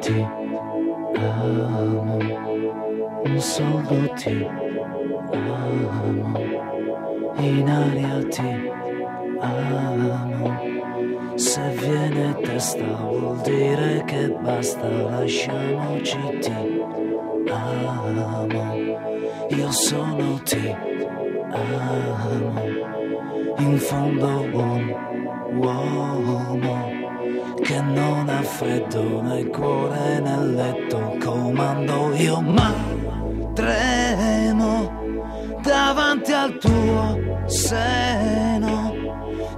ti amo, un solo ti amo, in aria ti amo. Se viene testa vuol dire che basta, lasciamoci ti amo, io sono ti amo, in fondo un uomo non ha freddo nel cuore nel letto, comando io ma tremo davanti al tuo seno,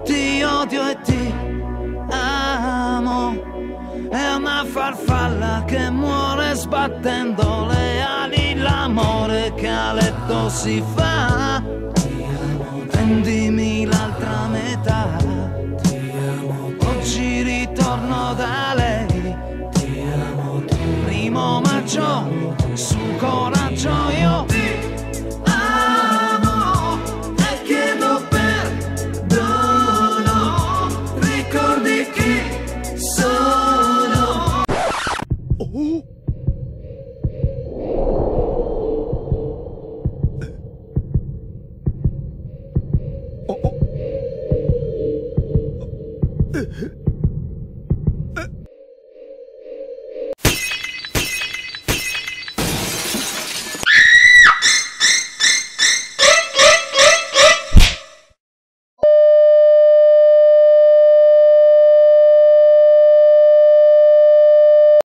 ti odio e ti amo, è una farfalla che muore sbattendo le ali, l'amore che a letto si fa, prendimi l'altra metà primo maggio, su coraggio io ti amo e chiedo perdono. Ricordi chi sono? Oh, oh.